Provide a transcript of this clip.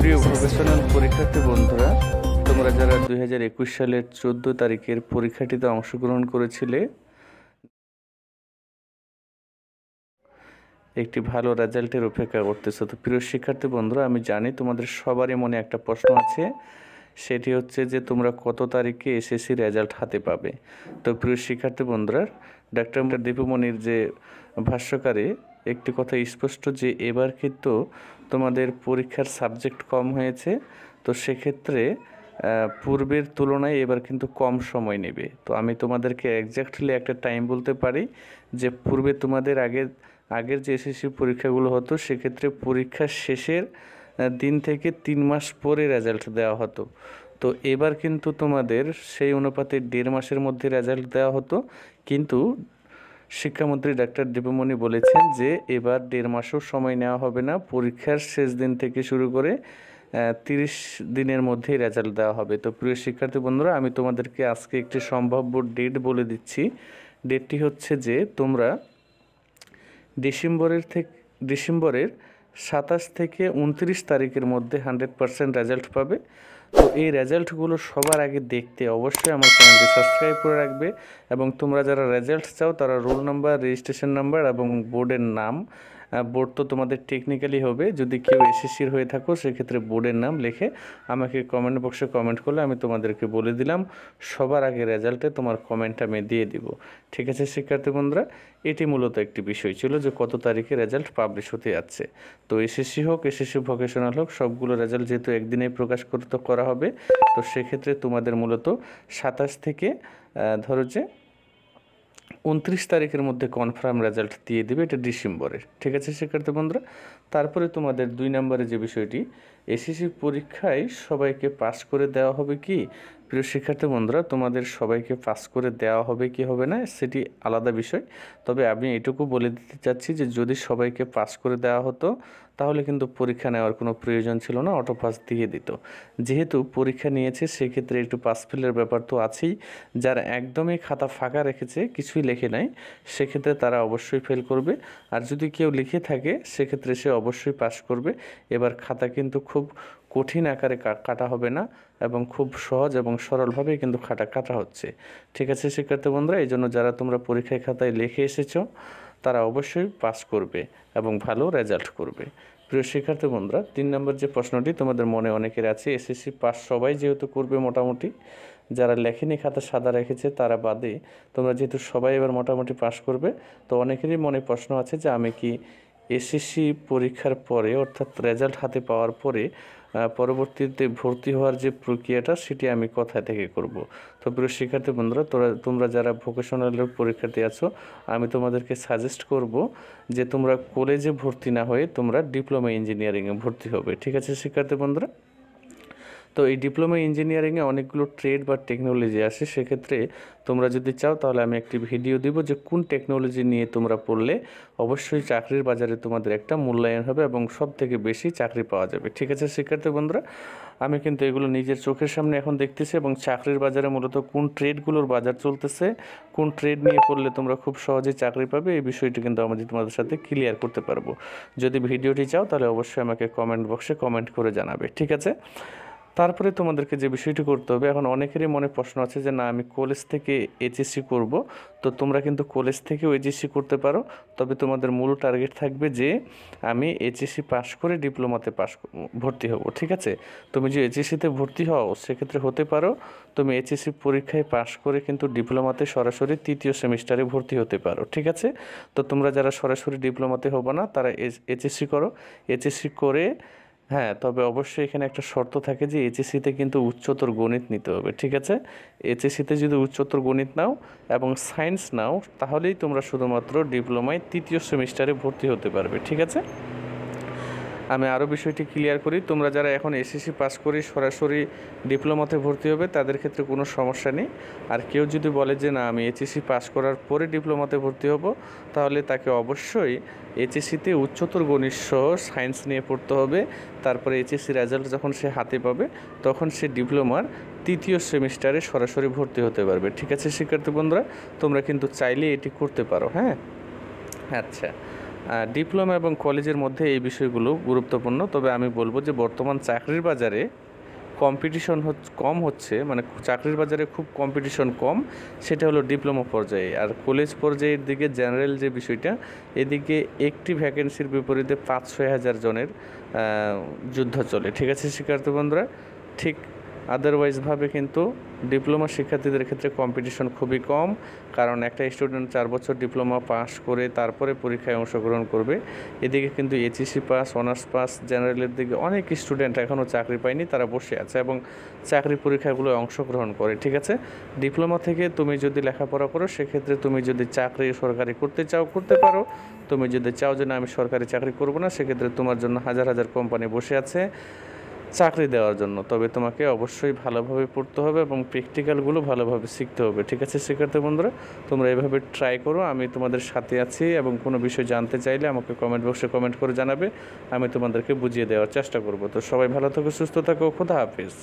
প্রিয় প্রফেশনাল পরীক্ষার্থী বন্ধুরা, তোমরা যারা দুই হাজার একুশ সালের চোদ্দ তারিখের পরীক্ষাটিতে অংশগ্রহণ করেছিলে, একটি ভালো রেজাল্টের অপেক্ষা করতেছো। তো প্রিয় শিক্ষার্থী বন্ধুরা, আমি জানি তোমাদের সবারই মনে একটা প্রশ্ন আছে, সেটি হচ্ছে যে তোমরা কত তারিখে এসএসসি রেজাল্ট হাতে পাবে? তো প্রিয় শিক্ষার্থী বন্ধুরা, ডাক্তার দীপমণির যে ভাষ্যকারে একটি কথা স্পষ্ট যে এবার কিন্তু তোমাদের পরীক্ষার সাবজেক্ট কম হয়েছে, তো সেক্ষেত্রে পূর্বের তুলনায় এবার কিন্তু কম সময় নেবে। তো আমি তোমাদেরকে একজ্যাক্টলি একটা টাইম বলতে পারি যে পূর্বে তোমাদের আগে, আগের যে এসএসসি পরীক্ষাগুলো হতো, সেক্ষেত্রে পরীক্ষার শেষের দিন থেকে তিন মাস পরে রেজাল্ট দেওয়া হতো। তো এবার কিন্তু তোমাদের সেই অনুপাতে দেড় মাসের মধ্যে রেজাল্ট দেওয়া হতো, কিন্তু শিক্ষামন্ত্রী ডাক্তার দীপমণি বলেছেন যে, এবার দেড় মাসও সময় নেওয়া হবে না, পরীক্ষার শেষ দিন থেকে শুরু করে তিরিশ দিনের মধ্যেই রেজাল্ট দেওয়া হবে। তো প্রিয় শিক্ষার্থী বন্ধুরা, আমি তোমাদেরকে আজকে একটি সম্ভাব্য ডেট বলে দিচ্ছি। ডেটটি হচ্ছে যে, তোমরা ডিসেম্বরের থেকে, ডিসেম্বরের সাতাশ থেকে উনত্রিশ তারিখের মধ্যে হান্ড্রেড পার্সেন্ট রেজাল্ট পাবে। তো এই রেজাল্টগুলো সবার আগে দেখতে অবশ্যই আমার চ্যানেলটি সাবস্ক্রাইব করে রাখবে এবং তোমরা যারা রেজাল্ট চাও তারা রোল নাম্বার, রেজিস্ট্রেশন নাম্বার এবং বোর্ডের নাম বোর্ড তো তোমাদের টেকনিক্যালি হবে। যদি কেউ এসএসসির হয়ে থাকো, সেক্ষেত্রে বোর্ডের নাম লিখে আমাকে কমেন্ট বক্সে কমেন্ট করলে আমি তোমাদেরকে বলে দিলাম। সবার আগে রেজাল্টে তোমার কমেন্ট আমি দিয়ে দিব। ঠিক আছে, শিক্ষার্থী বন্ধুরা? এটি মূলত একটি বিষয় ছিল যে কত তারিখে রেজাল্ট পাবলিশ হতে যাচ্ছে। তো এসএসসি হোক এসএসসি ভোকেশনাল হোক, সবগুলো রেজাল্ট যেহেতু একদিনেই প্রকাশ করতে করা হবে, তো সেক্ষেত্রে তোমাদের মূলত সাতাশ থেকে ধরো যে উনত্রিশ তারিখের মধ্যে কনফার্ম রেজাল্ট দিয়ে দেবে, এটা ডিসেম্বরের। ঠিক আছে শিক্ষার্থী বন্ধুরা? তারপরে তোমাদের দুই নম্বরে যে বিষয়টি, এসএসসি পরীক্ষায় সবাইকে পাস করে দেওয়া হবে কি? প্রিয় শিক্ষার্থী বন্ধুরা, তোমাদের সবাইকে পাস করে দেওয়া হবে কি হবে না, সেটি আলাদা বিষয়। তবে আমি এটুকু বলে দিতে চাচ্ছি যে যদি সবাইকে পাস করে দেওয়া হতো তাহলে কিন্তু পরীক্ষা নেওয়ার কোনো প্রয়োজন ছিল না অটো পাস দিয়ে দিত। যেহেতু পরীক্ষা নিয়েছে, সেক্ষেত্রে একটু পাস ফেলের ব্যাপার তো আছেই। যারা একদমই খাতা ফাঁকা রেখেছে, কিছুই লেখে নাই, সেক্ষেত্রে তারা অবশ্যই ফেল করবে। আর যদি কেউ লিখে থাকে, সেক্ষেত্রে সে অবশ্যই পাস করবে। এবার খাতা কিন্তু খুব কঠিন আকারে কাটা হবে না এবং খুব সহজ এবং সরলভাবে কিন্তু খাটা কাটা হচ্ছে। ঠিক আছে, শিক্ষার্থী বন্ধুরা, এই জন্য যারা তোমরা পরীক্ষায় খাতায় লিখে এসেছ তারা অবশ্যই পাস করবে এবং ভালো রেজাল্ট করবে। প্রিয় শিক্ষার্থী বন্ধুরা, তিন নম্বর যে প্রশ্নটি তোমাদের মনে অনেকের আছে, এসএসসি পাস সবাই যেহেতু করবে মোটামুটি, যারা লেখেনি খাতা সাদা রেখেছে তারা বাদে, তোমরা যেহেতু সবাই এবার মোটামুটি পাস করবে, তো অনেকেরই মনে প্রশ্ন আছে যে আমি কি এসএসসি পরীক্ষার পরে, অর্থাৎ রেজাল্ট হাতে পাওয়ার পরে পরবর্তীতে ভর্তি হওয়ার যে প্রক্রিয়াটা, সেটি আমি কথা থেকে করব? তো প্রিয় শিক্ষার্থী বন্ধুরা, তোরা, তোমরা যারা ভোকেশনালের পরীক্ষার্থী আছো, আমি তোমাদেরকে সাজেস্ট করব যে তোমরা কলেজে ভর্তি না হয়ে তোমরা ডিপ্লোমা ইঞ্জিনিয়ারিংয়ে ভর্তি হবে। ঠিক আছে শিক্ষার্থী বন্ধুরা? তো এই ডিপ্লোমা ইঞ্জিনিয়ারিংয়ে অনেকগুলো ট্রেড বা টেকনোলজি আসে, সেক্ষেত্রে তোমরা যদি চাও তাহলে আমি একটি ভিডিও দিব যে কোন টেকনোলজি নিয়ে তোমরা পড়লে অবশ্যই চাকরির বাজারে তোমাদের একটা মূল্যায়ন হবে এবং সব থেকে বেশি চাকরি পাওয়া যাবে। ঠিক আছে শিক্ষার্থী বন্ধুরা? আমি কিন্তু এগুলো নিজের চোখের সামনে এখন দেখতেছি এবং চাকরির বাজারে মূলত কোন ট্রেডগুলোর বাজার চলতেছে, কোন ট্রেড নিয়ে পড়লে তোমরা খুব সহজেই চাকরি পাবে, এই বিষয়টি কিন্তু আমি তোমাদের সাথে ক্লিয়ার করতে পারব। যদি ভিডিওটি চাও তাহলে অবশ্যই আমাকে কমেন্ট বক্সে কমেন্ট করে জানাবে। ঠিক আছে? তারপরে তোমাদেরকে যে বিষয়টি করতে হবে, এখন অনেকেরই মনে প্রশ্ন আছে যে, না, আমি কলেজ থেকে এইচএসসি করব। তো তোমরা কিন্তু কলেজ থেকেও এইচএসসি করতে পারো। তবে তোমাদের মূল টার্গেট থাকবে যে, আমি এইচএসসি পাশ করে ডিপ্লোমাতে পাস ভর্তি হব, ঠিক আছে? তুমি যে এইচএসসিতে ভর্তি হও, সেক্ষেত্রে হতে পারো। তুমি এইচএসসি পরীক্ষায় পাশ করে কিন্তু ডিপ্লোমাতে সরাসরি তৃতীয় সেমিস্টারে ভর্তি হতে পারো, ঠিক আছে? তো তোমরা যারা সরাসরি ডিপ্লোমাতে হব না, তারা এইচএসসি করো। এইচএসসি করে হ্যাঁ তবে অবশ্যই এখানে একটা শর্ত থাকে যে এইচএসসিতে কিন্তু উচ্চতর গণিত নিতে হবে, ঠিক আছে? এইচএসসিতে যদি উচ্চতর গণিত নাও এবং সায়েন্স নাও, তাহলেই তোমরা শুধুমাত্র ডিপ্লোমায় তৃতীয় সেমিস্টারে ভর্তি হতে পারবে, ঠিক আছে? আমি আরও বিষয়টি ক্লিয়ার করি। তোমরা যারা এখন এসএসসি পাস করে সরাসরি ডিপ্লোমাতে ভর্তি হবে, তাদের ক্ষেত্রে কোনো সমস্যা নেই। আর কেউ যদি বলে যে, না, আমি এইচএসসি পাস করার পরে ডিপ্লোমাতে ভর্তি হব, তাহলে তাকে অবশ্যই এইচএসসিতে উচ্চতর গণিত সহ সায়েন্স নিয়ে পড়তে হবে। তারপরে এইচএসসি রেজাল্ট যখন সে হাতে পাবে, তখন সে ডিপ্লোমার তৃতীয় সেমিস্টারে সরাসরি ভর্তি হতে পারবে। ঠিক আছে, শিক্ষার্থী বন্ধুরা? তোমরা কিন্তু চাইলে এটি করতে পারো হ্যাঁ? আচ্ছা। ডিপ্লোমা এবং কলেজের মধ্যে এই বিষয়গুলো গুরুত্বপূর্ণ। তবে আমি বলব যে বর্তমান চাকরির বাজারে কম্পিটিশন কম হচ্ছে মানে চাকরির বাজারে খুব কম্পিটিশন কম, সেটা হলো ডিপ্লোমা পর্যায়ে। আর কলেজ পর্যায়ের দিকে জেনারেল যে বিষয়টা, এদিকে একটি ভ্যাকেন্সির বিপরীতে পাঁচ ছয় হাজার জনের যুদ্ধ চলে। ঠিক আছে, শিক্ষার্থী বন্ধুরা? ঠিক আদারওয়াইজভাবে কিন্তু ডিপ্লোমা শিক্ষার্থীদের ক্ষেত্রে কম্পিটিশন খুবই কম, কারণ একটা স্টুডেন্ট চার বছর ডিপ্লোমা পাস করে তারপরে পরীক্ষায় অংশগ্রহণ করবে। এদিকে কিন্তু এইচএসসি পাস অনার্স পাস জেনারেলের দিকে অনেক স্টুডেন্ট এখনও চাকরি পায়নি, তারা বসে আছে এবং চাকরি পরীক্ষাগুলো অংশগ্রহণ করে, ঠিক আছে? ডিপ্লোমা থেকে তুমি যদি লেখাপড়া করো, সেক্ষেত্রে তুমি যদি চাকরি সরকারি করতে চাও, করতে পারো। তুমি যদি চাও যে না, আমি সরকারি চাকরি করব না, সেক্ষেত্রে তোমার জন্য হাজার হাজার কোম্পানি বসে আছে। চাকরি দেওয়ার জন্য। তবে তোমাকে অবশ্যই ভালোভাবে পড়তে হবে এবং প্র্যাকটিক্যালগুলো ভালোভাবে শিখতে হবে। ঠিক আছে শিক্ষার্থী বন্ধুরা? তোমরা এভাবে ট্রাই করো। আমি তোমাদের সাথে আছি এবং কোনো বিষয় জানতে চাইলে আমাকে কমেন্ট বক্সে কমেন্ট করে জানাবে। আমি তোমাদেরকে বুঝিয়ে দেওয়ার চেষ্টা করব। তো সবাই ভালো থাকো, সুস্থ থাকো, খোদা হাফিজ।